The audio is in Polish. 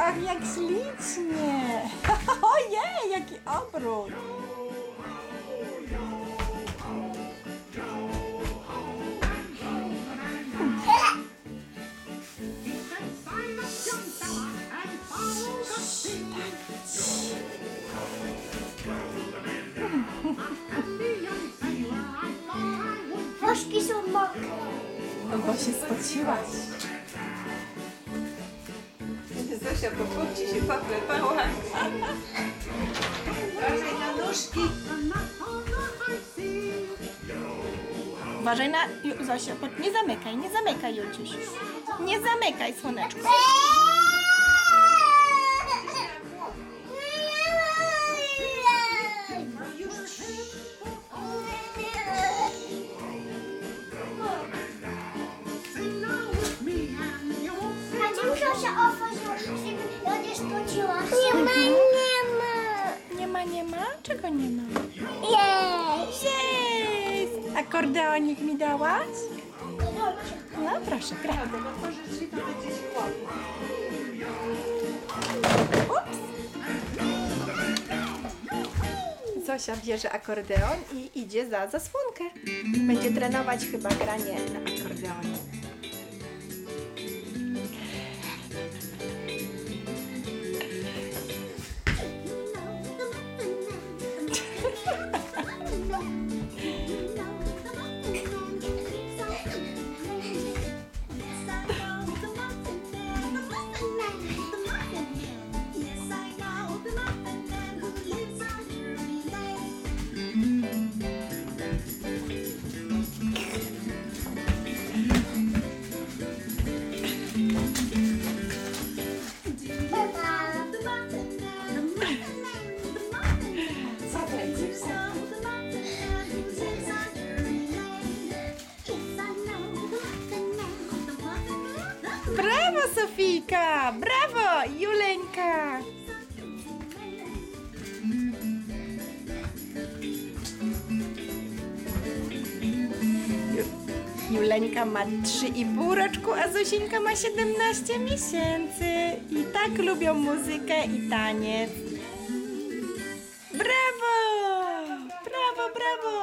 Ach, jak ślicznie! Ojej, jaki obrót! I would Włoszki są mokre. No bo się spociłaś. Zosia po się poklepała. Uważaj na nóżki. Uważaj na... Zosia, nie zamykaj, nie zamykaj, Julciuś. Nie zamykaj, słoneczko. See A czym Zosia otworzyła, żeby będziesz spociła się? Nie ma, nie ma. Nie ma, nie ma? Czego nie ma? Jest. Jest! Akordeonik mi dałaś? No proszę, się chłodno. Ups! Zosia bierze akordeon i idzie za zasłonkę. Będzie trenować chyba granie na akordeonie. Sofijka! Brawo, Juleńka! Ju- Juleńka ma 3,5 roczku, a Zosieńka ma 17 miesięcy. I tak lubią muzykę i taniec. Brawo, brawo! Brawo!